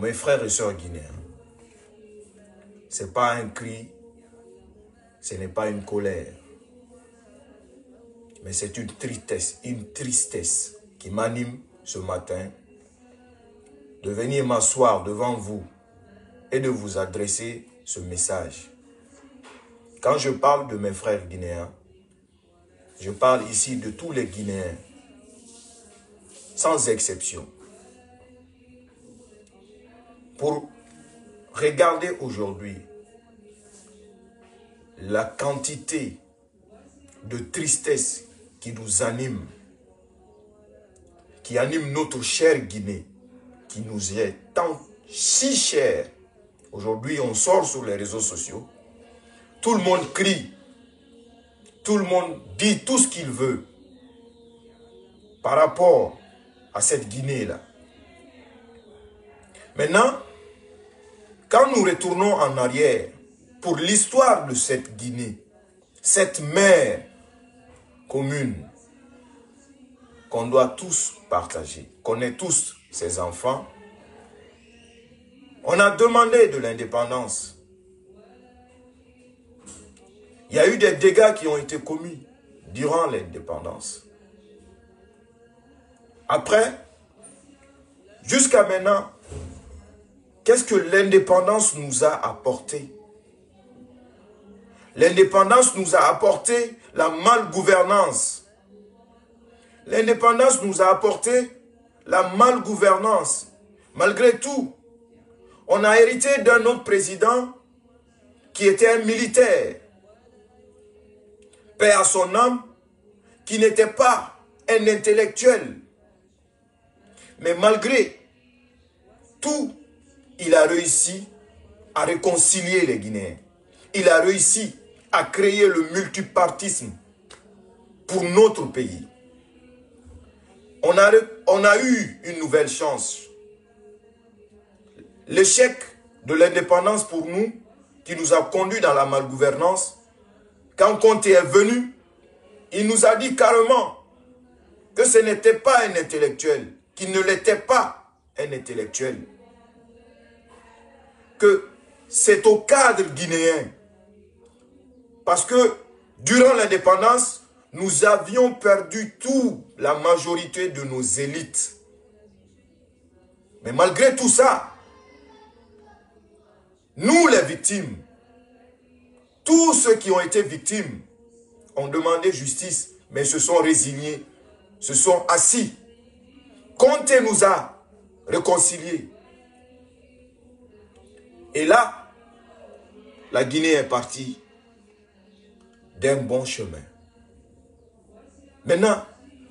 Mes frères et sœurs guinéens, ce n'est pas un cri, ce n'est pas une colère, mais c'est une tristesse, une tristesse qui m'anime ce matin de venir m'asseoir devant vous et de vous adresser ce message. Quand je parle de mes frères guinéens, je parle ici de tous les Guinéens, sans exception. Pour regarder aujourd'hui la quantité de tristesse qui nous anime, qui anime notre chère Guinée, qui nous est tant si chère. Aujourd'hui, on sort sur les réseaux sociaux, tout le monde crie, tout le monde dit tout ce qu'il veut par rapport à cette Guinée-là. Maintenant, quand nous retournons en arrière pour l'histoire de cette Guinée, cette mer commune qu'on doit tous partager, qu'on est tous ses enfants, on a demandé de l'indépendance il y a eu des dégâts qui ont été commis durant l'indépendance. Après, jusqu'à maintenant, qu'est-ce que l'indépendance nous a apporté? L'indépendance nous a apporté la malgouvernance. L'indépendance nous a apporté la malgouvernance. Malgré tout, on a hérité d'un autre président qui était un militaire paix à son âme, qui n'était pas un intellectuel. Mais malgré tout, il a réussi à réconcilier les Guinéens. Il a réussi à créer le multipartisme pour notre pays. On a, eu une nouvelle chance. L'échec de l'indépendance pour nous, qui nous a conduit dans la malgouvernance, quand Conte est venu, il nous a dit carrément que ce n'était pas un intellectuel, qu'il ne l'était pas un intellectuel. Que c'est au cadre guinéen. Parce que durant l'indépendance, nous avions perdu tout, la majorité de nos élites. Mais malgré tout ça, nous les victimes, tous ceux qui ont été victimes ont demandé justice, mais se sont résignés, se sont assis. Comte nous a réconciliés. Et là, la Guinée est partie d'un bon chemin. Maintenant,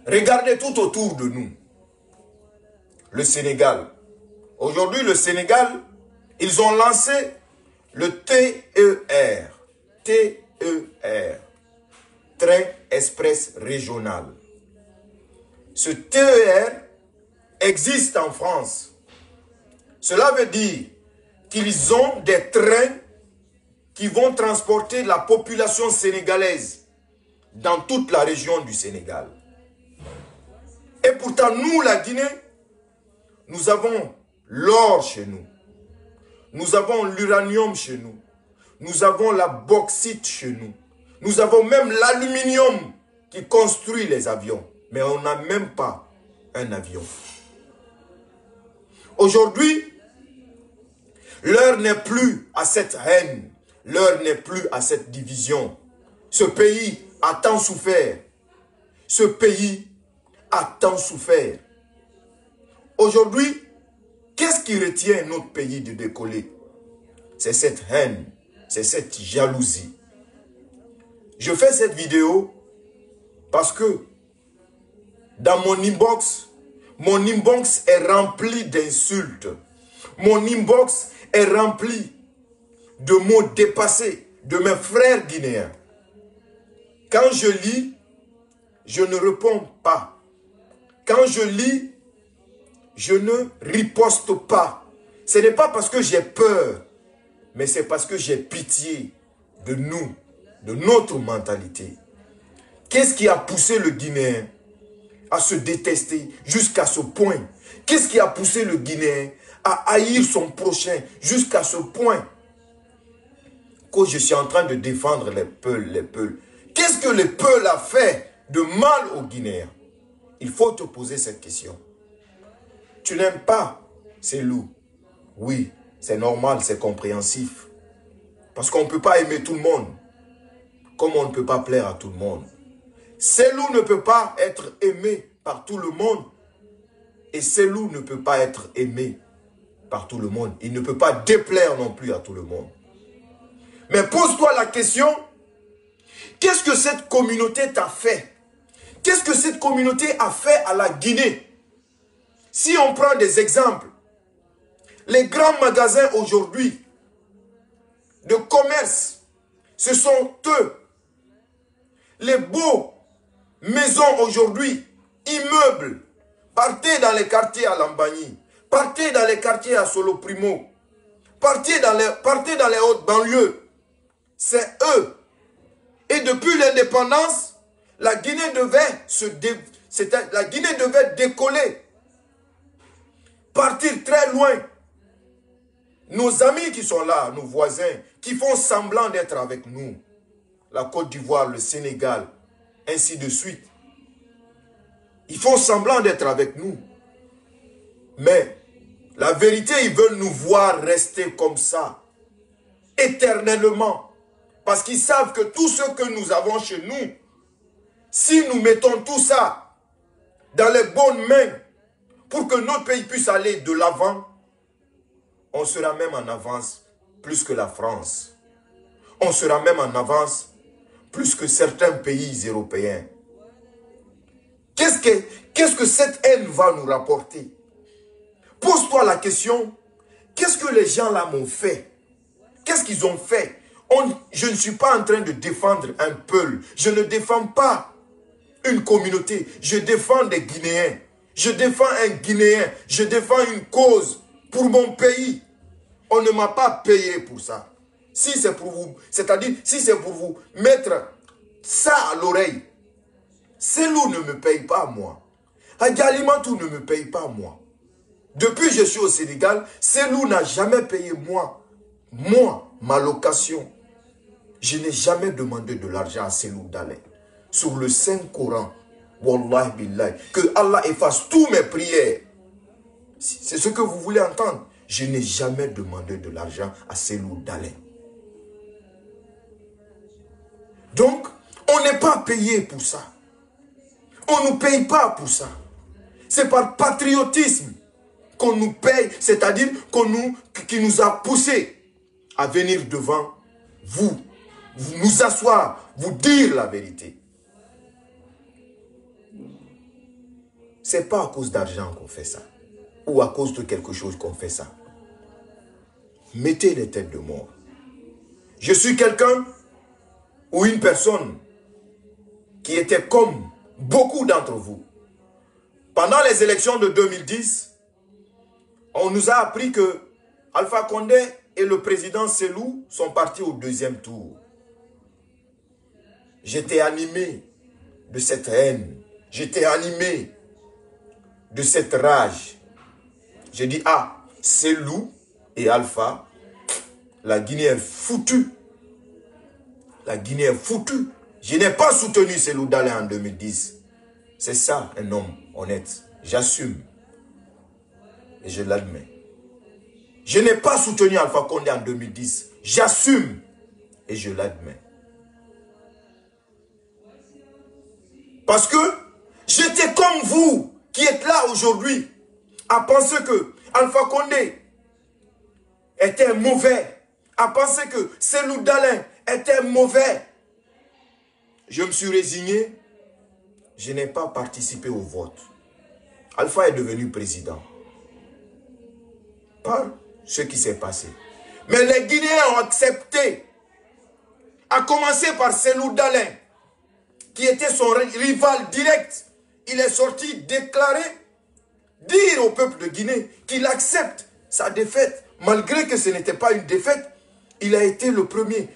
regardez tout autour de nous. Le Sénégal. Aujourd'hui, le Sénégal, ils ont lancé le TER. TER, Train Express Régional. Ce TER existe en France. Cela veut dire qu'ils ont des trains qui vont transporter la population sénégalaise dans toute la région du Sénégal. Et pourtant, nous, la Guinée, nous avons l'or chez nous. Nous avons l'uranium chez nous. Nous avons la bauxite chez nous. Nous avons même l'aluminium qui construit les avions. Mais on n'a même pas un avion. Aujourd'hui, l'heure n'est plus à cette haine. L'heure n'est plus à cette division. Ce pays a tant souffert. Ce pays a tant souffert. Aujourd'hui, qu'est-ce qui retient notre pays de décoller? C'est cette haine, c'est cette jalousie. Je fais cette vidéo parce que dans mon inbox, mon inbox est rempli d'insultes. Mon inbox est rempli de mots dépassés de mes frères guinéens. Quand je lis, je ne réponds pas. Quand je lis, je ne riposte pas. Ce n'est pas parce que j'ai peur mais c'est parce que j'ai pitié de nous, de notre mentalité. Qu'est-ce qui a poussé le Guinéen à se détester jusqu'à ce point? Qu'est-ce qui a poussé le Guinéen à haïr son prochain jusqu'à ce point que je suis en train de défendre les Peuls, les Peuls Qu'est-ce que les Peuls a fait de mal aux Guinéens? Il faut te poser cette question. Tu n'aimes pas ces loups? Oui, c'est normal, c'est compréhensif. Parce qu'on ne peut pas aimer tout le monde. Comme on ne peut pas plaire à tout le monde. Ces loups ne peut pas être aimé par tout le monde. Et ces loups ne peut pas être aimé par tout le monde. Il ne peut pas déplaire non plus à tout le monde. Mais pose-toi la question, qu'est-ce que cette communauté t'a fait? Qu'est-ce que cette communauté a fait à la Guinée? Si on prend des exemples, les grands magasins aujourd'hui de commerce, ce sont eux. Les beaux maisons aujourd'hui, immeubles, partez dans les quartiers à Lambagny, partez dans les quartiers à Solo Primo, partez dans les, partez hautes banlieues. C'est eux. Et depuis l'indépendance, la Guinée devait se la Guinée devait décoller, partir très loin. Nos amis qui sont là, nos voisins, qui font semblant d'être avec nous, la Côte d'Ivoire, le Sénégal, ainsi de suite. Ils font semblant d'être avec nous. Mais la vérité, ils veulent nous voir rester comme ça, éternellement. Parce qu'ils savent que tout ce que nous avons chez nous, si nous mettons tout ça dans les bonnes mains pour que notre pays puisse aller de l'avant, on sera même en avance plus que la France. On sera même en avance plus que certains pays européens. Qu'est-ce que, qu'est-ce que cette haine va nous rapporter? Pose-toi la question, qu'est-ce que les gens là m'ont fait? Qu'est-ce qu'ils ont fait? Je ne suis pas en train de défendre un peuple. Je ne défends pas une communauté. Je défends des Guinéens. Je défends un Guinéen. Je défends une cause pour mon pays. On ne m'a pas payé pour ça. Si c'est pour vous, c'est-à-dire si c'est pour vous mettre ça à l'oreille, loup ne me paye pas moi. Agalimantou ne me paye pas moi. Depuis que je suis au Sénégal, loup n'a jamais payé moi. Moi, ma location. Je n'ai jamais demandé de l'argent à Célou d'aller sur le Saint-Coran. Wallah billah. Que Allah efface toutes mes prières. C'est ce que vous voulez entendre. Je n'ai jamais demandé de l'argent à Célou d'Alain. Donc, on n'est pas payé pour ça. On ne nous paye pas pour ça. C'est par patriotisme qu'on nous paye, c'est-à-dire qu'on nous, qui nous a poussé à venir devant vous, vous nous asseoir, vous dire la vérité. C'est pas à cause d'argent qu'on fait ça. Ou à cause de quelque chose qu'on fait ça. Mettez les têtes de mort. Je suis quelqu'un ou une personne qui était comme beaucoup d'entre vous. Pendant les élections de 2010, on nous a appris que Alpha Condé et le président Selou sont partis au deuxième tour. J'étais animé de cette haine. J'étais animé de cette rage. J'ai dit, ah, c'est loup et Alpha, la Guinée est foutue. La Guinée est foutue. Je n'ai pas soutenu Dalé en 2010. C'est ça, un homme honnête. J'assume. Et je l'admets. Je n'ai pas soutenu Alpha Condé en 2010. J'assume. Et je l'admets. Parce que j'étais comme vous qui est là aujourd'hui à penser que Alpha Condé était mauvais, à penser que Selou Dalin était mauvais. Je me suis résigné. Je n'ai pas participé au vote. Alpha est devenu président. Par ce qui s'est passé. Mais les Guinéens ont accepté. À commencer par Selou Dalin, qui était son rival direct il est sorti déclarer, dire au peuple de Guinée qu'il accepte sa défaite. Malgré que ce n'était pas une défaite, il a été le premier,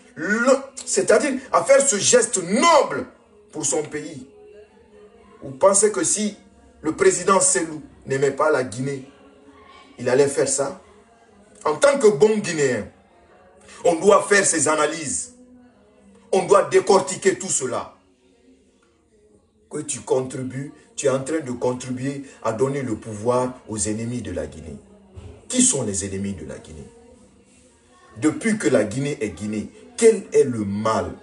c'est-à-dire à faire ce geste noble pour son pays. Vous pensez que si le président Selou n'aimait pas la Guinée, il allait faire ça? En tant que bon Guinéen, on doit faire ses analyses. On doit décortiquer tout cela. Que tu contribues, tu es en train de contribuer à donner le pouvoir aux ennemis de la Guinée. Qui sont les ennemis de la Guinée? Depuis que la Guinée est Guinée, quel est le mal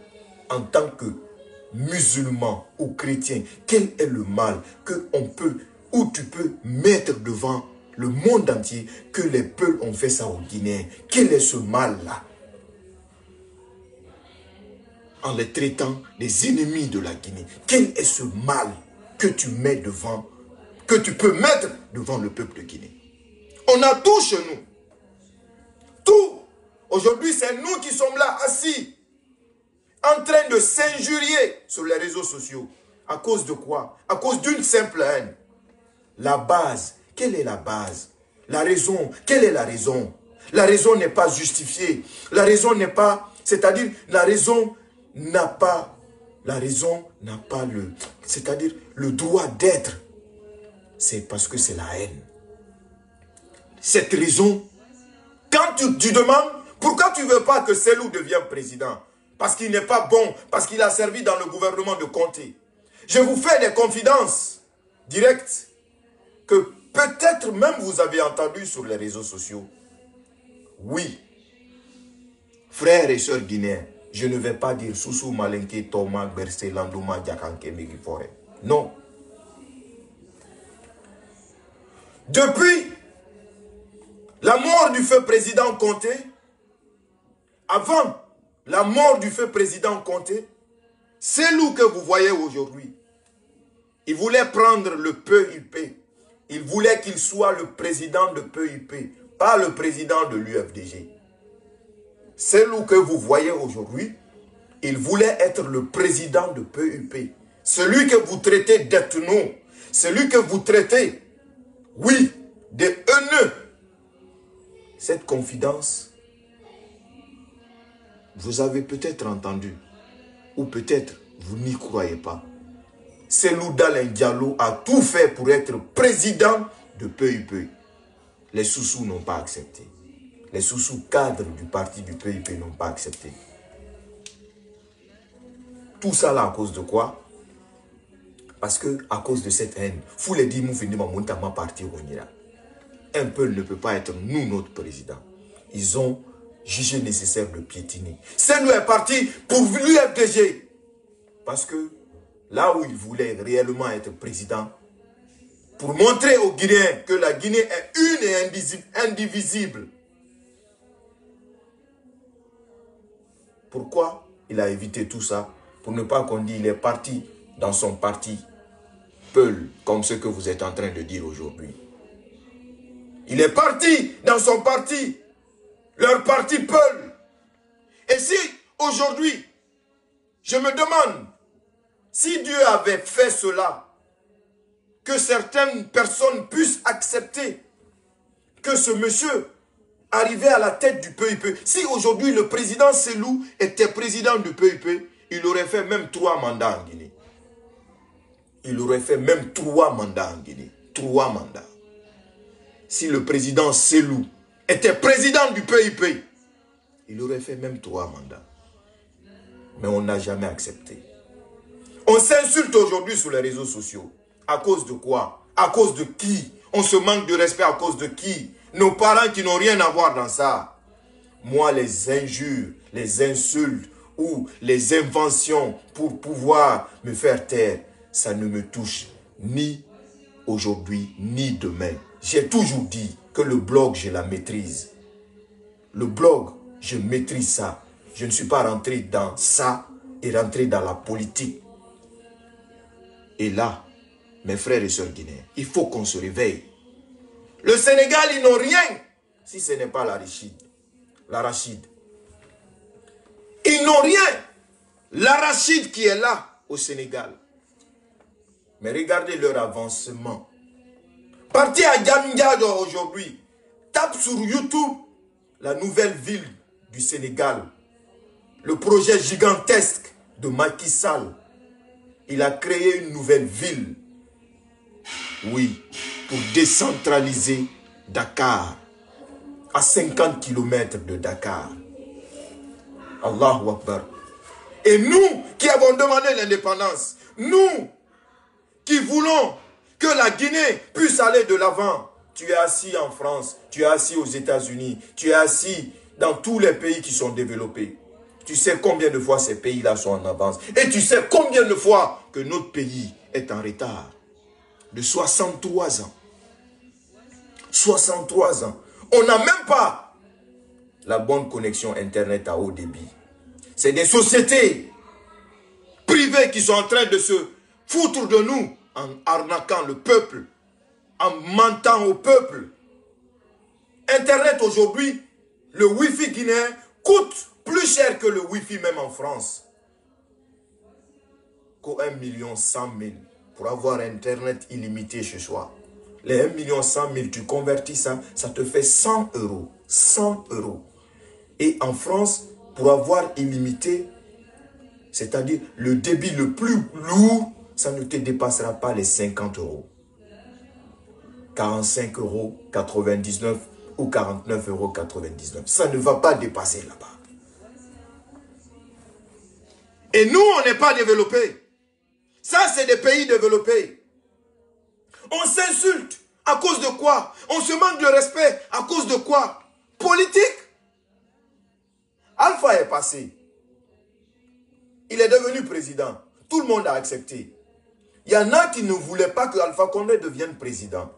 en tant que musulman ou chrétien? Quel est le mal que on peut, ou tu peux mettre devant le monde entier que les peuples ont fait ça aux Guinéens? Quel est ce mal-là? En les traitant des ennemis de la Guinée. Quel est ce mal que tu mets devant, que tu peux mettre devant le peuple de Guinée? On a tout chez nous. Aujourd'hui, c'est nous qui sommes là, assis, en train de s'injurier sur les réseaux sociaux. À cause de quoi? À cause d'une simple haine. La base, quelle est la base? La raison, quelle est la raison? La raison n'est pas justifiée. La raison n'est pas... C'est-à-dire, la raison n'a pas... La raison n'a pas le... C'est-à-dire, le droit d'être. C'est parce que c'est la haine. Cette raison, quand tu, tu demandes, pourquoi tu ne veux pas que Selou devienne président? Parce qu'il n'est pas bon, parce qu'il a servi dans le gouvernement de Comté. Je vous fais des confidences directes que peut-être même vous avez entendu sur les réseaux sociaux. Oui, frères et sœurs guinéens, je ne vais pas dire Soussou Malenke, Thomas, Bercé, Landouma, Diakanke, Megifore. Non. Depuis la mort du feu président Comté, avant la mort du feu président Comté, c'est lui que vous voyez aujourd'hui. Il voulait prendre le PUP. Il voulait qu'il soit le président de PUP, pas le président de l'UFDG. C'est lui que vous voyez aujourd'hui. Il voulait être le président de PUP. Celui que vous traitez d'ethno. Celui que vous traitez, oui, de haineux. Cette confidence, vous avez peut-être entendu, ou peut-être vous n'y croyez pas. Selou Diallo a tout fait pour être président de PUP. Les sous-sous n'ont pas accepté. Les sous-sous cadres du parti du PUP n'ont pas accepté. Tout ça là à cause de quoi? Parce que à cause de cette haine, vous les dit, parti Un peuple ne peut pas être nous notre président. Ils ont jugé nécessaire de piétiner. C'est nous est parti pour l'UFDG. Parce que là où il voulait réellement être président, pour montrer aux Guinéens que la Guinée est une et indivisible. Pourquoi il a évité tout ça? Pour ne pas qu'on dise qu'il est parti dans son parti Peul, comme ce que vous êtes en train de dire aujourd'hui. Il est parti dans son parti, leur parti Peul. Et si aujourd'hui, je me demande, si Dieu avait fait cela, que certaines personnes puissent accepter que ce monsieur arrivait à la tête du PIP. Si aujourd'hui le président Selou était président du PIP, il aurait fait même trois mandats en Guinée. Il aurait fait même trois mandats en Guinée. Trois mandats. Si le président Selou était président du PIP, il aurait fait même trois mandats. Mais on n'a jamais accepté. On s'insulte aujourd'hui sur les réseaux sociaux. À cause de quoi? À cause de qui? On se manque de respect à cause de qui? Nos parents qui n'ont rien à voir dans ça. Moi, les injures, les insultes ou les inventions pour pouvoir me faire taire, ça ne me touche ni aujourd'hui, ni demain. J'ai toujours dit que le blog, je la maîtrise. Le blog, je maîtrise ça. Je ne suis pas rentré dans ça et rentré dans la politique. Et là, mes frères et sœurs guinéens, il faut qu'on se réveille. Le Sénégal, ils n'ont rien si ce n'est pas l'arachide. L'arachide. Ils n'ont rien. L'arachide qui est là au Sénégal. Mais regardez leur avancement. Partez à Diamniadio aujourd'hui. Tape sur YouTube la nouvelle ville du Sénégal. Le projet gigantesque de Macky Sall il a créé une nouvelle ville Oui, pour décentraliser Dakar à 50 km de Dakar. Allahu Akbar. Et nous qui avons demandé l'indépendance, nous qui voulons que la Guinée puisse aller de l'avant, tu es assis en France, tu es assis aux États-Unis, tu es assis dans tous les pays qui sont développés. Tu sais combien de fois ces pays-là sont en avance. Et tu sais combien de fois que notre pays est en retard. De 63 ans. 63 ans. On n'a même pas la bonne connexion Internet à haut débit. C'est des sociétés privées qui sont en train de se foutre de nous en arnaquant le peuple, en mentant au peuple. Internet aujourd'hui, le Wi-Fi guinéen coûte plus cher que le Wi-Fi même en France. Qu'au 1 million 100 000 pour avoir Internet illimité chez soi. Les 1 million 100 000, tu convertis ça, ça te fait 100 euros. 100 euros. Et en France, pour avoir illimité, c'est-à-dire le débit le plus lourd, ça ne te dépassera pas les 50 euros. 45 euros 99 ou 49 euros 99. Ça ne va pas dépasser là-bas. Et nous, on n'est pas développés. Ça, c'est des pays développés. On s'insulte. À cause de quoi? On se manque de respect. À cause de quoi? Politique. Alpha est passé. Il est devenu président. Tout le monde a accepté. Il y en a qui ne voulaient pas que Alpha Condé devienne président.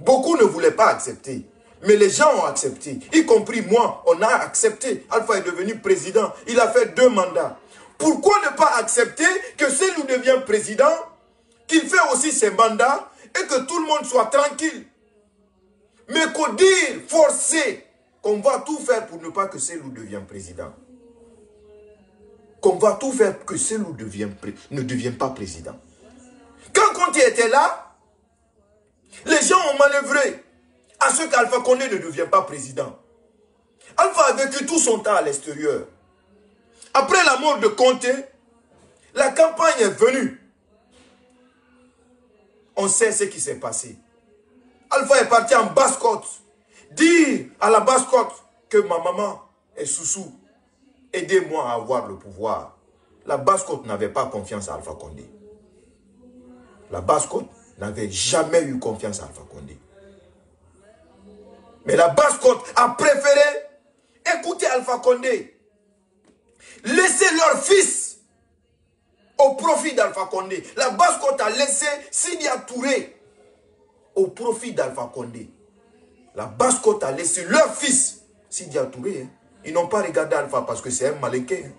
Beaucoup ne voulaient pas accepter. Mais les gens ont accepté. Y compris moi, on a accepté. Alpha est devenu président. Il a fait deux mandats. Pourquoi ne pas accepter que nous devient président, qu'il fait aussi ses mandats et que tout le monde soit tranquille? Mais qu'au dire, forcer, qu'on va tout faire pour ne pas que Célou devienne président? Qu'on va tout faire que Célou ne devienne pas président. Quand Conti était là, les gens ont manœuvré à ce qu'Alpha Condé ne devienne pas président. Alpha a vécu tout son temps à l'extérieur. Après la mort de Comté, la campagne est venue. On sait ce qui s'est passé. Alpha est parti en basse-côte. Dire à la basse-côte que ma maman est sous-sous. Aidez-moi à avoir le pouvoir. La basse-côte n'avait pas confiance à Alpha Condé. La basse-côte n'avait jamais eu confiance à Alpha Condé. Mais la basse-côte a préféré écouter Alpha Condé laisser leur fils au profit d'Alpha Condé. La basse-côte a laissé Sidia Touré au profit d'Alpha Condé. La basse-côte a laissé leur fils, Sidia Touré. Hein. Ils n'ont pas regardé Alpha parce que c'est un malinqué. Hein.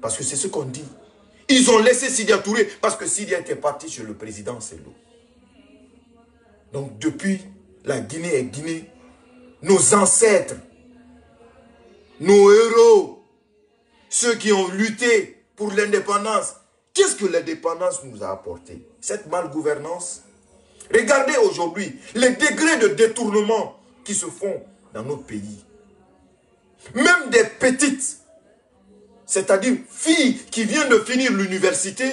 Parce que c'est ce qu'on dit. Ils ont laissé Sidia Touré parce que Sidia était parti chez le président Selou. Donc depuis, la Guinée est Guinée. Nos ancêtres, nos héros, ceux qui ont lutté pour l'indépendance. Qu'est-ce que l'indépendance nous a apporté? Cette malgouvernance? Regardez aujourd'hui les degrés de détournement qui se font dans notre pays. Même des petites, c'est-à-dire filles qui viennent de finir l'université,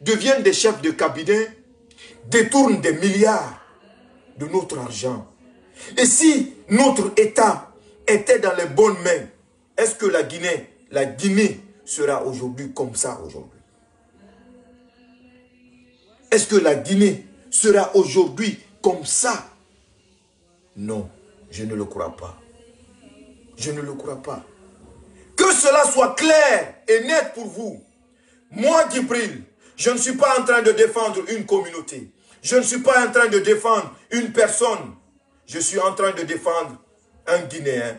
deviennent des chefs de cabinet, détournent des milliards de notre argent. Et si notre État était dans les bonnes mains, est-ce que la Guinée la Guinée sera aujourd'hui comme ça aujourd'hui? Est-ce que la Guinée sera aujourd'hui comme ça? Non, je ne le crois pas. Je ne le crois pas. Que cela soit clair et net pour vous. Moi, Gibril, je ne suis pas en train de défendre une communauté. Je ne suis pas en train de défendre une personne. Je suis en train de défendre un Guinéen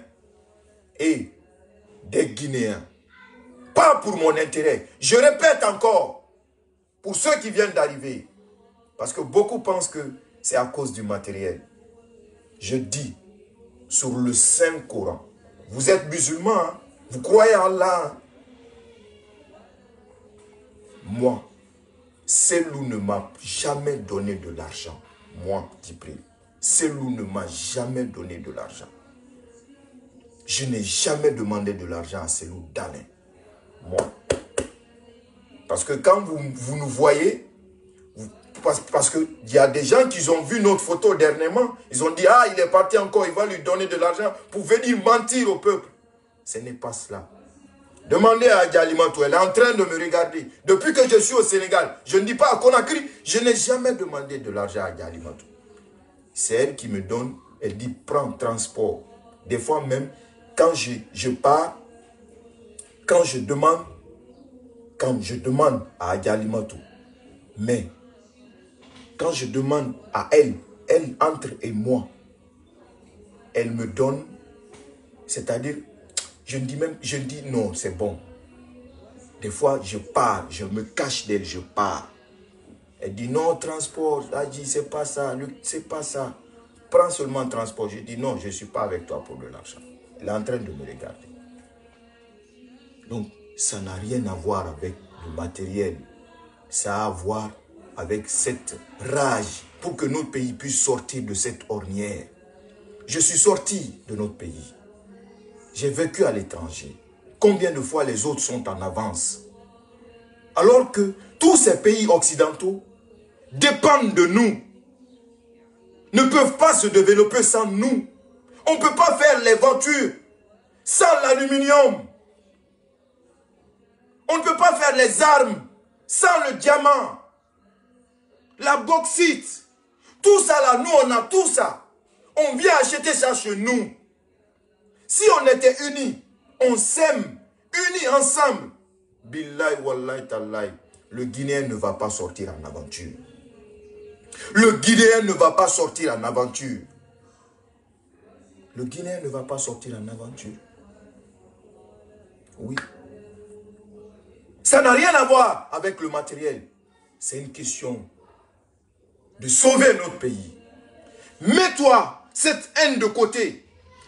et des Guinéens. Pas pour mon intérêt. Je répète encore, pour ceux qui viennent d'arriver, parce que beaucoup pensent que c'est à cause du matériel. Je dis, sur le Saint-Coran, vous êtes musulmans, hein? Vous croyez en Allah. Moi, Selou ne m'a jamais donné de l'argent. Moi, Tipré, Selou ne m'a jamais donné de l'argent. Je n'ai jamais demandé de l'argent à Selou Dalin. Moi. Parce que quand vous, vous nous voyez, parce, parce qu'il y a des gens qui ont vu notre photo dernièrement. Ils ont dit, ah, il est parti encore, il va lui donner de l'argent pour venir mentir au peuple. Ce n'est pas cela. Demandez à Dialimantou, elle est en train de me regarder. Depuis que je suis au Sénégal, je ne dis pas à Conakry, je n'ai jamais demandé de l'argent à Dialimantou. C'est elle qui me donne, elle dit, prends transport. Des fois même, quand je, je pars, quand je demande, quand je demande à Dialimantou, mais quand je demande à elle, elle entre et moi, elle me donne, c'est-à-dire je dis même, non, c'est bon. Des fois, je pars, je me cache d'elle, je pars. Elle dit non, transport. Elle dit, c'est pas ça, c'est pas ça. Prends seulement transport. Je dis non, je ne suis pas avec toi pour de l'argent. Elle est en train de me regarder. Donc, ça n'a rien à voir avec le matériel. Ça a à voir avec cette rage pour que notre pays puisse sortir de cette ornière. Je suis sorti de notre pays. J'ai vécu à l'étranger. Combien de fois les autres sont en avance? Alors que tous ces pays occidentaux dépendent de nous. Ne peuvent pas se développer sans nous. On ne peut pas faire les voitures sans l'aluminium. On ne peut pas faire les armes sans le diamant. La bauxite. Tout ça là, nous on a tout ça. On vient acheter ça chez nous. Si on était unis, on s'aime, unis ensemble, Billahi wallahi tallahi, le Guinéen ne va pas sortir en aventure. Le Guinéen ne va pas sortir en aventure. Le Guinéen ne va pas sortir en aventure. Oui. Ça n'a rien à voir avec le matériel. C'est une question de sauver notre pays. Mets-toi cette haine de côté.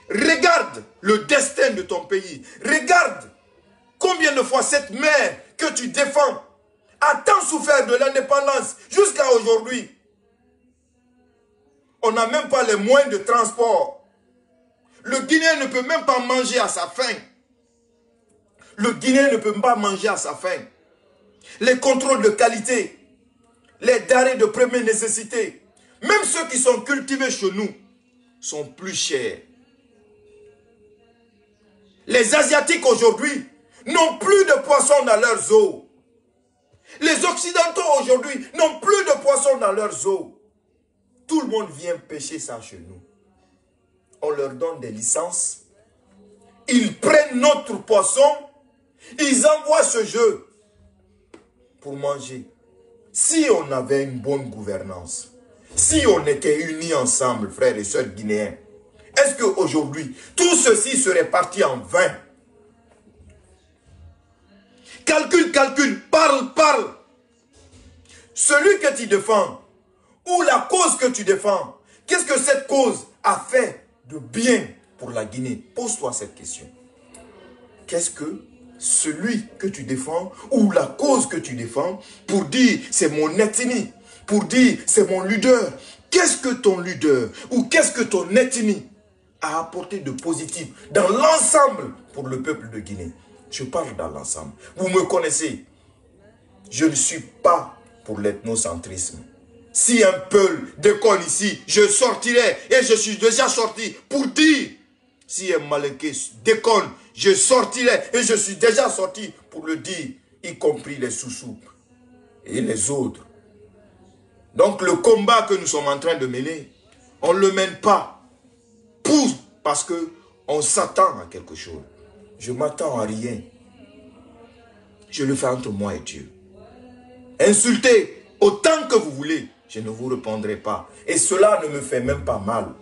Regarde le destin de ton pays. Regarde combien de fois cette mère que tu défends a tant souffert de l'indépendance jusqu'à aujourd'hui. On n'a même pas les moyens de transport. Le Guinéen ne peut même pas manger à sa faim. Le Guinéen ne peut pas manger à sa faim. Les contrôles de qualité, les denrées de première nécessité, même ceux qui sont cultivés chez nous, sont plus chers. Les Asiatiques aujourd'hui n'ont plus de poissons dans leurs eaux. Les Occidentaux aujourd'hui n'ont plus de poissons dans leurs eaux. Tout le monde vient pêcher ça chez nous. On leur donne des licences. Ils prennent notre poisson. Ils envoient ce jeu pour manger. Si on avait une bonne gouvernance, si on était unis ensemble, frères et sœurs guinéens, est-ce qu'aujourd'hui, tout ceci serait parti en vain? Calcule, calcule, parle, parle. Celui que tu défends, ou la cause que tu défends, qu'est-ce que cette cause a fait de bien pour la Guinée? Pose-toi cette question. Qu'est-ce que celui que tu défends, ou la cause que tu défends, pour dire c'est mon ethnie, pour dire c'est mon leader, qu'est-ce que ton leader, ou qu'est-ce que ton ethnie à apporter de positif dans l'ensemble pour le peuple de Guinée. Je parle dans l'ensemble. Vous me connaissez. Je ne suis pas pour l'ethnocentrisme. Si un peuple déconne ici, je sortirai et je suis déjà sorti pour dire. Si un Malinké déconne, je sortirai et je suis déjà sorti pour le dire, y compris les sous-sous et les autres. Donc le combat que nous sommes en train de mener, on ne le mène pas parce que on s'attend à quelque chose. Je m'attends à rien. Je le fais entre moi et Dieu. Insultez autant que vous voulez, je ne vous répondrai pas. Et cela ne me fait même pas mal,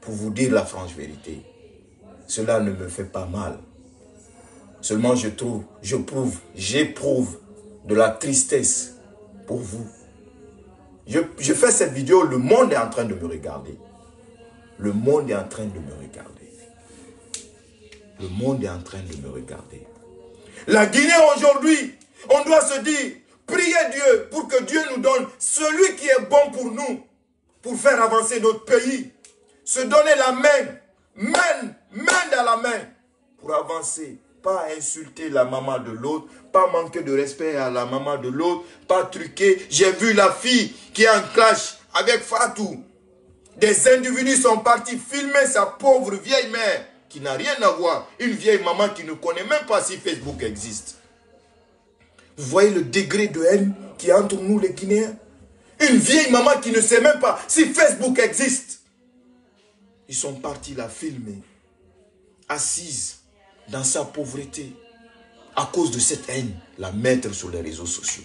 pour vous dire la franche vérité. Cela ne me fait pas mal. Seulement je trouve, je prouve, j'éprouve de la tristesse pour vous. Je fais cette vidéo, le monde est en train de me regarder. Le monde est en train de me regarder. Le monde est en train de me regarder. La Guinée aujourd'hui, on doit se dire, priez Dieu pour que Dieu nous donne celui qui est bon pour nous, pour faire avancer notre pays. Se donner la main, main, main dans la main, pour avancer pas insulter la maman de l'autre, pas manquer de respect à la maman de l'autre, pas truquer. J'ai vu la fille qui a un clash avec Fatou. Des individus sont partis filmer sa pauvre vieille mère qui n'a rien à voir. Une vieille maman qui ne connaît même pas si Facebook existe. Vous voyez le degré de haine qui est entre nous les Guinéens? Une vieille maman qui ne sait même pas si Facebook existe. Ils sont partis la filmer, assise dans sa pauvreté, à cause de cette haine, la mettre sur les réseaux sociaux.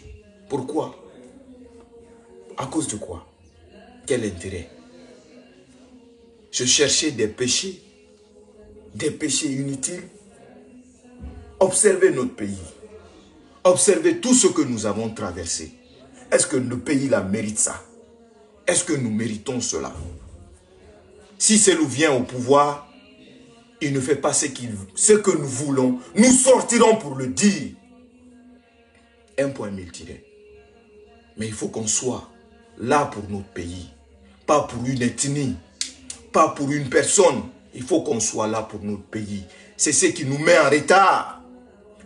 Pourquoi? À cause de quoi? Quel intérêt? Je cherchais des péchés, des péchés inutiles. Observez notre pays. Observez tout ce que nous avons traversé. Est-ce que le pays la mérite ça? Est-ce que nous méritons cela? Si nous vient au pouvoir, il ne fait pas ce, ce que nous voulons. Nous sortirons pour le dire. Un point mille tiré. Mais il faut qu'on soit là pour notre pays. Pas pour une ethnie. Pas pour une personne. Il faut qu'on soit là pour notre pays. C'est ce qui nous met en retard.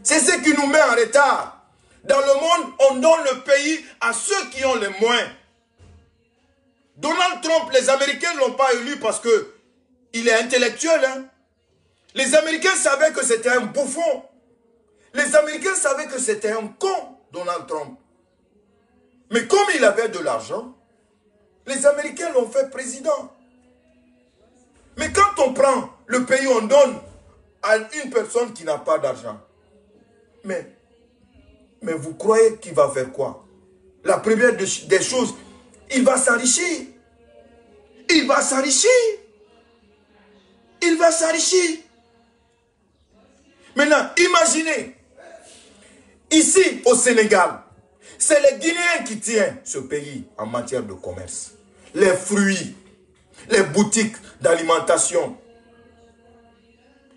C'est ce qui nous met en retard. Dans le monde, on donne le pays à ceux qui ont les moins. Donald Trump, les Américains ne l'ont pas élu parce que il est intellectuel. Hein? Les Américains savaient que c'était un bouffon. Les Américains savaient que c'était un con, Donald Trump. Mais comme il avait de l'argent, les Américains l'ont fait président. Mais quand on prend le pays, on donne à une personne qui n'a pas d'argent. Mais, vous croyez qu'il va faire quoi? La première des choses, il va s'enrichir. Il va s'enrichir. Il va s'enrichir. Maintenant, imaginez, ici au Sénégal, c'est les Guinéens qui tiennent ce pays en matière de commerce. Les fruits, les boutiques d'alimentation,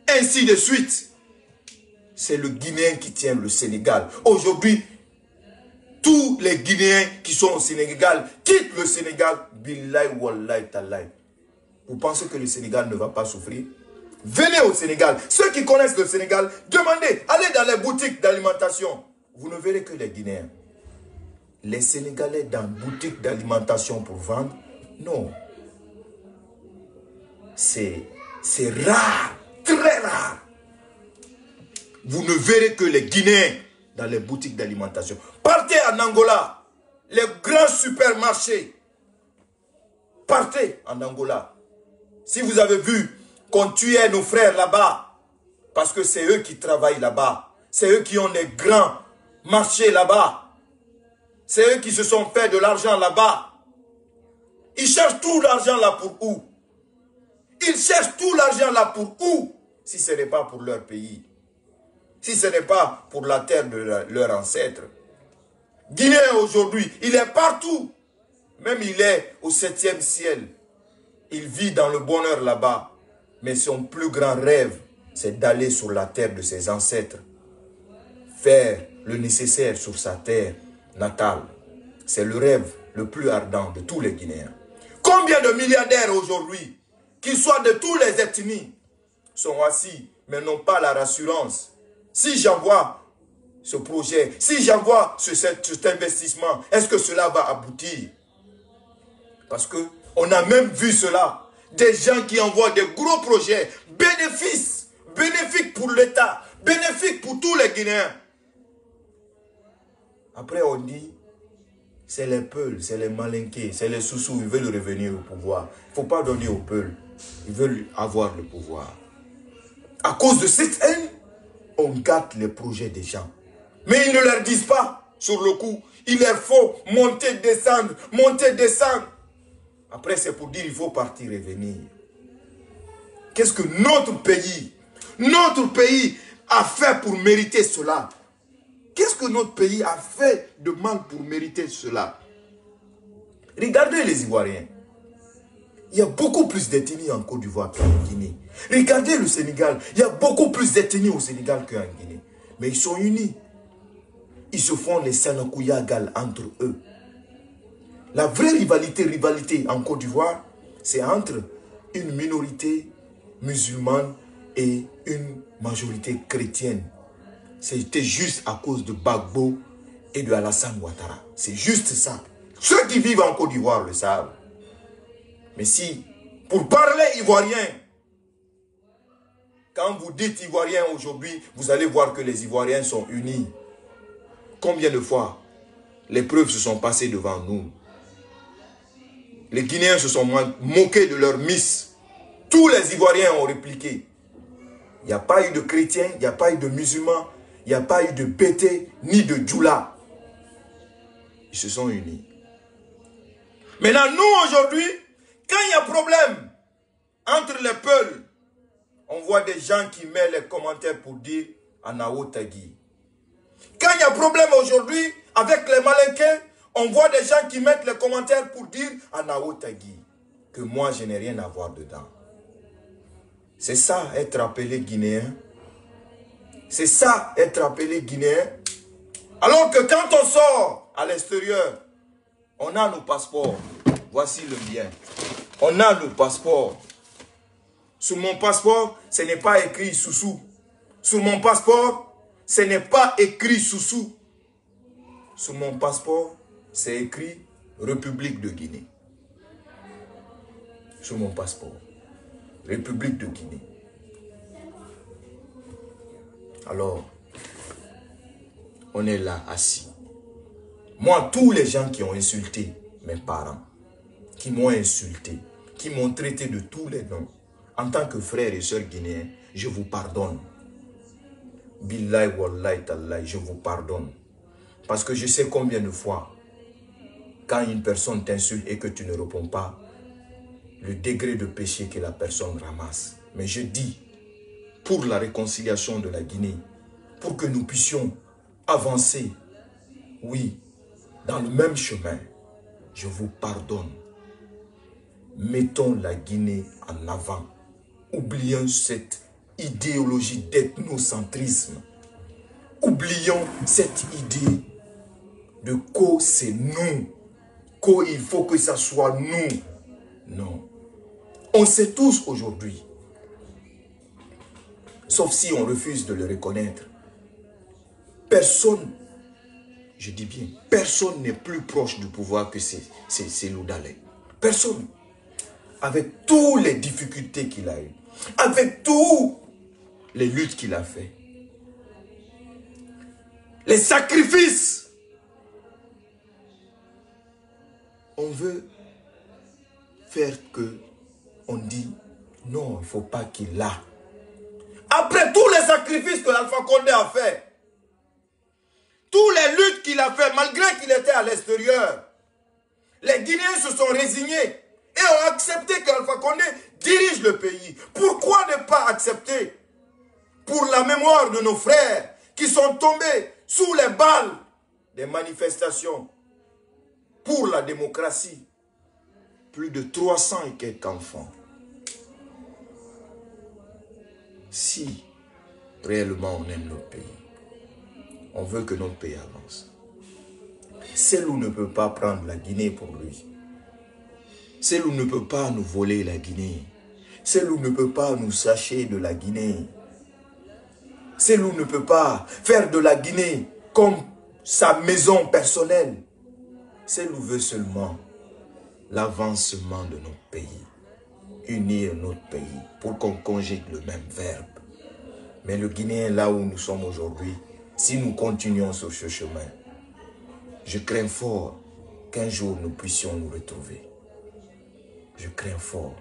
ainsi de suite. C'est le Guinéen qui tient le Sénégal. Aujourd'hui, tous les Guinéens qui sont au Sénégal quittent le Sénégal. Vous pensez que le Sénégal ne va pas souffrir? Venez au Sénégal. Ceux qui connaissent le Sénégal, demandez, allez dans les boutiques d'alimentation. Vous ne verrez que les Guinéens. Les Sénégalais dans une boutique d'alimentation pour vendre, non. C'est rare, très rare. Vous ne verrez que les Guinéens dans les boutiques d'alimentation. Partez en Angola, les grands supermarchés. Partez en Angola. Si vous avez vu qu'on tuait nos frères là-bas. Parce que c'est eux qui travaillent là-bas. C'est eux qui ont les grands marchés là-bas. C'est eux qui se sont fait de l'argent là-bas. Ils cherchent tout l'argent là pour où? Ils cherchent tout l'argent là pour où? Si ce n'est pas pour leur pays. Si ce n'est pas pour la terre de leurs ancêtres. Guinée aujourd'hui, il est partout. Même il est au septième ciel. Il vit dans le bonheur là-bas. Mais son plus grand rêve, c'est d'aller sur la terre de ses ancêtres. Faire le nécessaire sur sa terre natale. C'est le rêve le plus ardent de tous les Guinéens. Combien de milliardaires aujourd'hui, qu'ils soient de tous les ethnies, sont assis, mais n'ont pas la rassurance. Si j'envoie ce projet, si j'envoie cet investissement, est-ce que cela va aboutir? Parce que on a même vu cela des gens qui envoient des gros projets, bénéfices, bénéfiques pour l'État, bénéfiques pour tous les Guinéens. Après, on dit, c'est les peuls, c'est les malinqués, c'est les sous-sous, ils veulent revenir au pouvoir. Il ne faut pas donner aux peuls, ils veulent avoir le pouvoir. À cause de cette haine, on gâte les projets des gens. Mais ils ne leur disent pas sur le coup. Il leur faut monter, descendre, monter, descendre. Après, c'est pour dire qu'il faut partir et venir. Qu'est-ce que notre pays, notre pays a fait pour mériter cela? Qu'est-ce que notre pays a fait de mal pour mériter cela? Regardez les Ivoiriens. Il y a beaucoup plus d'ethnies en Côte d'Ivoire qu'en Guinée. Regardez le Sénégal. Il y a beaucoup plus d'ethnies au Sénégal qu'en Guinée. Mais ils sont unis. Ils se font les Sanakouyagal entre eux. La vraie rivalité, rivalité en Côte d'Ivoire, c'est entre une minorité musulmane et une majorité chrétienne. C'était juste à cause de Bagbo et de Alassane Ouattara. C'est juste ça. Ceux qui vivent en Côte d'Ivoire le savent. Mais si, pour parler ivoirien, quand vous dites ivoirien aujourd'hui, vous allez voir que les Ivoiriens sont unis. Combien de fois les preuves se sont passées devant nous? Les Guinéens se sont moqués de leur miss. Tous les Ivoiriens ont répliqué. Il n'y a pas eu de chrétiens, il n'y a pas eu de musulmans, il n'y a pas eu de pété, ni de djoula. Ils se sont unis. Maintenant, nous aujourd'hui, quand il y a problème entre les peuples, on voit des gens qui mettent les commentaires pour dire Anao Tagui. Quand il y a problème aujourd'hui avec les Malinquins, on voit des gens qui mettent les commentaires pour dire Anao Tagui. Que moi, je n'ai rien à voir dedans. C'est ça, être appelé Guinéen. C'est ça, être appelé Guinéen. Alors que quand on sort à l'extérieur, on a nos passeports. Voici le bien. On a le passeport. Sur mon passeport, ce n'est pas écrit Soussou. Sur mon passeport, ce n'est pas écrit Soussou. Sur mon passeport, c'est écrit République de Guinée. Sur mon passeport. République de Guinée. Alors, on est là assis. Moi, tous les gens qui ont insulté mes parents, qui m'ont insulté, qui m'ont traité de tous les noms, en tant que frère et soeur guinéens, je vous pardonne. Billahi wallahi tallahi, je vous pardonne. Parce que je sais combien de fois, quand une personne t'insulte et que tu ne réponds pas, le degré de péché que la personne ramasse. Mais je dis, pour la réconciliation de la Guinée, pour que nous puissions avancer, oui, dans le même chemin, je vous pardonne. Mettons la Guinée en avant. Oublions cette idéologie d'ethnocentrisme. Oublions cette idée de co c'est nous. Co il faut que ça soit nous. Non. On sait tous aujourd'hui, sauf si on refuse de le reconnaître, personne, je dis bien, personne n'est plus proche du pouvoir que c'est Loudalé. Personne. Avec toutes les difficultés qu'il a eues, avec toutes les luttes qu'il a fait, les sacrifices, on veut faire que on dit non, il ne faut pas qu'il a. Après tous les sacrifices que l'Alpha Condé a fait, tous les luttes qu'il a fait, malgré qu'il était à l'extérieur, les Guinéens se sont résignés et ont accepté qu'Alpha Condé dirige le pays. Pourquoi ne pas accepter pour la mémoire de nos frères qui sont tombés sous les balles des manifestations pour la démocratie? Plus de 300 et quelques enfants si réellement on aime notre pays, on veut que notre pays avance. Celle ne peut pas prendre la Guinée pour lui. Celle ne peut pas nous voler la Guinée. Celle ne peut pas nous sacher de la Guinée. Celle ne peut pas faire de la Guinée comme sa maison personnelle. Celle veut seulement l'avancement de notre pays unir notre pays pour qu'on conjugue le même verbe. Mais le Guinéen, là où nous sommes aujourd'hui, si nous continuons sur ce chemin, je crains fort qu'un jour nous puissions nous retrouver. Je crains fort.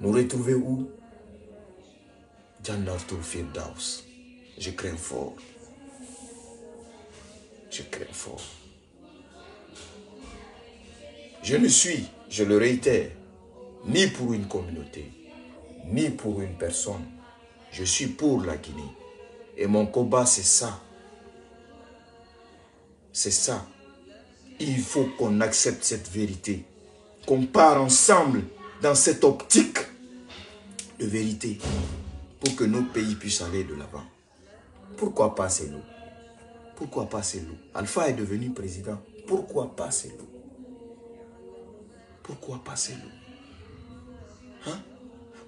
Nous retrouver où? Firdaus. Je crains fort. Je crains fort. Je ne suis, je le réitère, ni pour une communauté, ni pour une personne. Je suis pour la Guinée. Et mon combat, c'est ça. C'est ça. Il faut qu'on accepte cette vérité. Qu'on part ensemble dans cette optique de vérité pour que nos pays puissent aller de l'avant. Pourquoi pas c'est nous Pourquoi pas c'est nous Alpha est devenu président. Pourquoi pas c'est Pourquoi pas c'est Hein?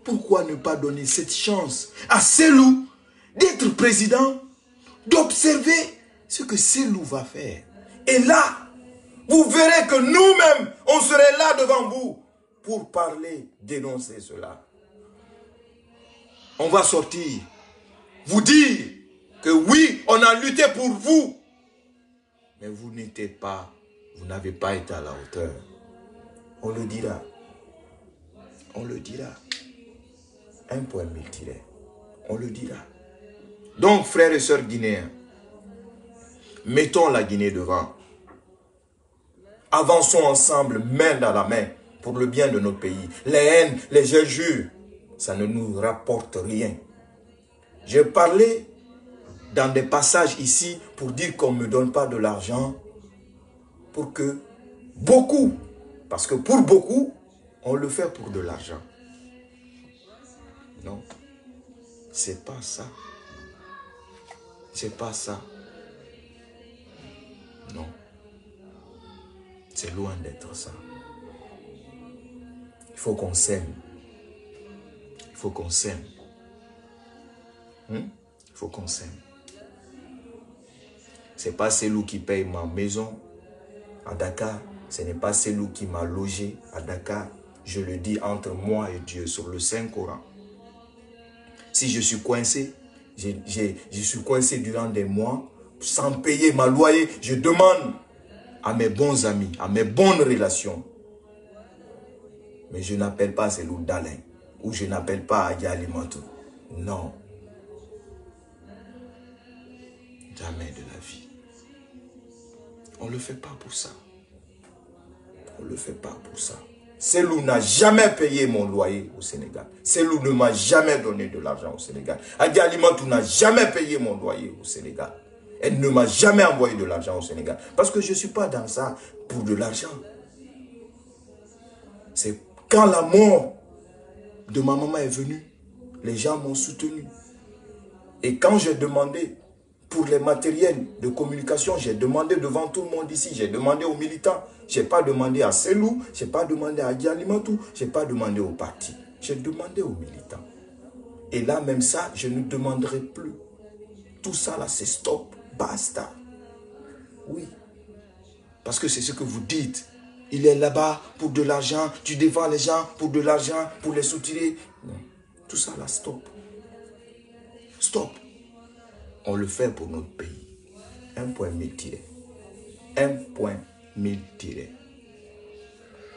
pourquoi ne pas donner cette chance à Selou d'être président, d'observer ce que Selou va faire? Et là, vous verrez que nous-mêmes, on serait là devant vous pour parler, dénoncer cela. On va sortir, vous dire que oui, on a lutté pour vous, mais vous n'étiez pas, vous n'avez pas été à la hauteur. On le dira. On le dira. Un point mille On le dira. Donc, frères et sœurs guinéens, mettons la Guinée devant. Avançons ensemble, main dans la main, pour le bien de notre pays. Les haines, les injures, ça ne nous rapporte rien. J'ai parlé dans des passages ici pour dire qu'on ne me donne pas de l'argent pour que beaucoup, parce que pour beaucoup, on le fait pour de l'argent. Non, c'est pas ça. C'est pas ça. Non. C'est loin d'être ça. Il faut qu'on s'aime. Il faut qu'on s'aime. Hmm? Il faut qu'on s'aime. C'est pas celui qui paye ma maison à Dakar. Ce n'est pas celui qui m'a logé à Dakar. Je le dis entre moi et Dieu sur le Saint-Coran. Si je suis coincé, je suis coincé durant des mois sans payer ma loyer. Je demande à mes bons amis, à mes bonnes relations. Mais je n'appelle pas celui d'Alain ou je n'appelle pas Yalimantou. Non. Jamais de la vie. On ne le fait pas pour ça. On ne le fait pas pour ça. Celle n'a jamais payé mon loyer au Sénégal. Celle ne m'a jamais donné de l'argent au Sénégal. Adi Alimantou n'a jamais payé mon loyer au Sénégal. Elle ne m'a jamais envoyé de l'argent au Sénégal. Parce que je ne suis pas dans ça pour de l'argent. C'est quand la mort de ma maman est venue, les gens m'ont soutenu. Et quand j'ai demandé pour les matériels de communication, j'ai demandé devant tout le monde ici, j'ai demandé aux militants, je n'ai pas demandé à Selou, je n'ai pas demandé à Dialimantou, je n'ai pas demandé au parti, j'ai demandé aux militants. Et là, même ça, je ne demanderai plus. Tout ça, là, c'est stop, Oui. Parce que c'est ce que vous dites. Il est là-bas pour de l'argent, tu défends les gens pour de l'argent, pour les soutirer. Non. Tout ça, là, stop. Stop on le fait pour notre pays. Un point mille tiré. Un point mille tiré.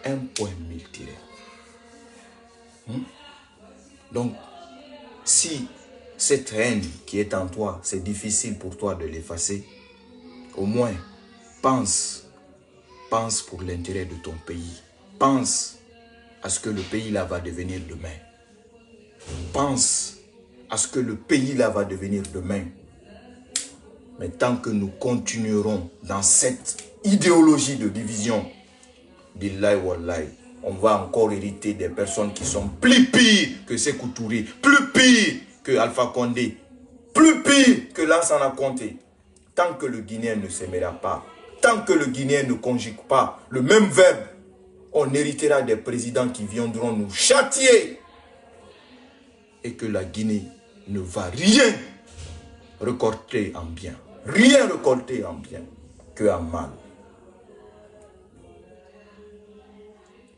Un point mille tiré. Hmm? Donc, si cette haine qui est en toi, c'est difficile pour toi de l'effacer, au moins, pense, pense pour l'intérêt de ton pays. Pense à ce que le pays là va devenir demain. Pense à ce que le pays là va devenir demain. Mais tant que nous continuerons dans cette idéologie de division, billahi wallahi, on va encore hériter des personnes qui sont plus pires que ces Touré, plus pires que Alpha Condé, plus pires que Lansana Conté. Tant que le Guinéen ne s'aimera pas, tant que le Guinéen ne conjugue pas le même verbe, on héritera des présidents qui viendront nous châtier. Et que la Guinée ne va rien recorter en bien rien récolté en bien que en mal.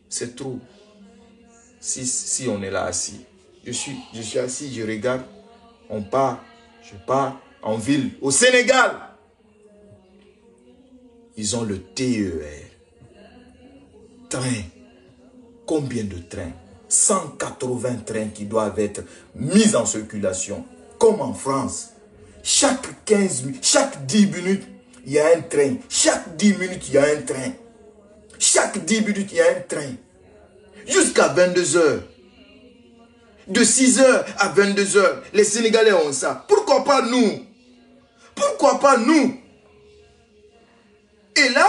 C'est trop. Si, si on est là assis, je suis, je suis assis, je regarde, on part, je pars en ville, au Sénégal. Ils ont le TER. Train. Combien de trains? 180 trains qui doivent être mis en circulation, comme en France. Chaque 15 minutes, chaque 10 minutes, il y a un train. Chaque 10 minutes, il y a un train. Chaque 10 minutes, il y a un train. Jusqu'à 22 heures. De 6 heures à 22 heures, les Sénégalais ont ça. Pourquoi pas nous? Pourquoi pas nous? Et là,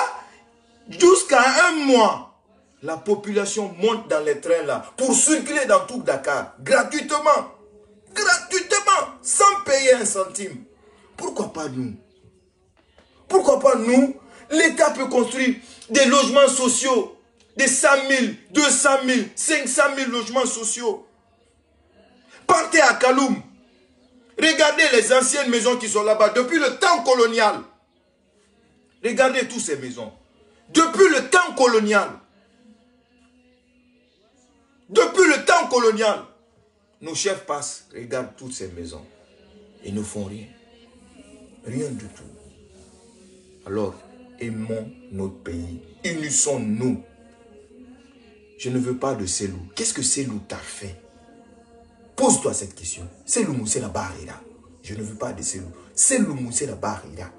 jusqu'à un mois, la population monte dans les trains là pour circuler dans tout Dakar gratuitement. Gratuitement, sans payer un centime. Pourquoi pas nous? Pourquoi pas nous? L'État peut construire des logements sociaux, des 100 000, 200 000, 500 000 logements sociaux. Partez à Kaloum. Regardez les anciennes maisons qui sont là-bas depuis le temps colonial. Regardez toutes ces maisons. Depuis le temps colonial. Depuis le temps colonial. Nos chefs passent, regardent toutes ces maisons. Ils ne font rien. Rien du tout. Alors, aimons notre pays. Unissons-nous. Je ne veux pas de Célou. Qu'est-ce que Célou t'a fait? Pose-toi cette question. Célou Moussé la barrière. Je ne veux pas de Célou. Célou Moussé la barrière.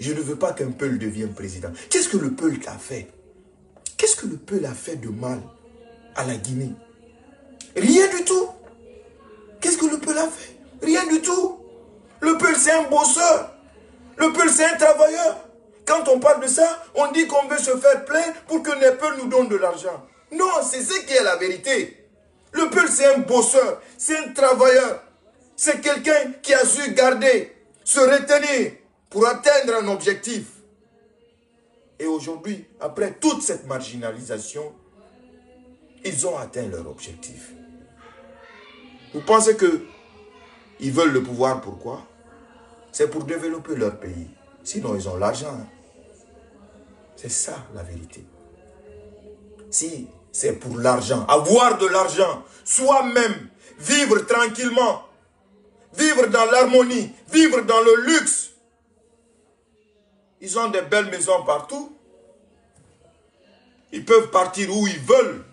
Je ne veux pas qu'un peuple devienne président. Qu'est-ce que le peuple a fait? Qu'est-ce que le peuple a fait de mal à la Guinée? Rien du tout. Qu'est-ce que le peuple a fait? Rien du tout. Le peuple, c'est un bosseur. Le peuple, c'est un travailleur. Quand on parle de ça, on dit qu'on veut se faire plein pour que les peuples nous donnent de l'argent. Non, c'est ce qui est la vérité. Le peuple, c'est un bosseur, c'est un travailleur. C'est quelqu'un qui a su garder, se retenir pour atteindre un objectif. Et aujourd'hui, après toute cette marginalisation, ils ont atteint leur objectif. Vous pensez que ils veulent le pouvoir, pourquoi? C'est pour développer leur pays. Sinon, ils ont l'argent. C'est ça la vérité. Si c'est pour l'argent, avoir de l'argent, soi-même, vivre tranquillement, vivre dans l'harmonie, vivre dans le luxe. Ils ont des belles maisons partout. Ils peuvent partir où ils veulent.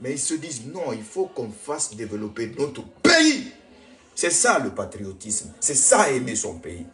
Mais ils se disent, non, il faut qu'on fasse développer notre pays. C'est ça le patriotisme. C'est ça aimer son pays.